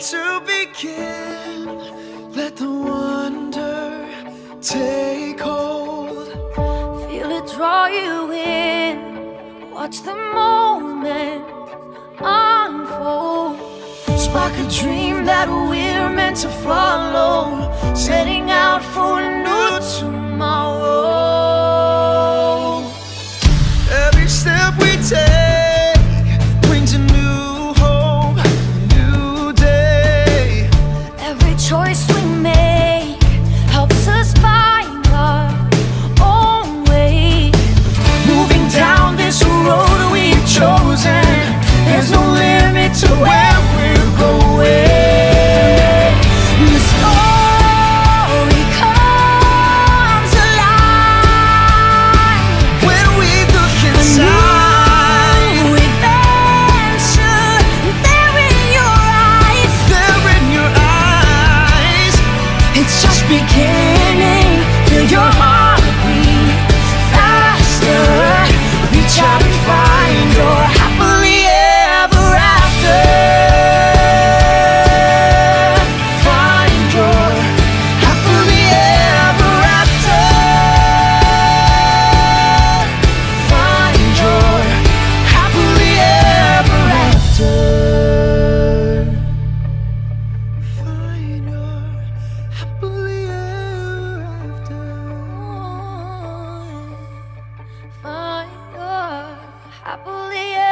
to begin. Let the wonder take hold. Feel it draw you in. Watch the moment unfold. Spark a dream that we're meant to follow. Setting out for It's just beginning. Yeah.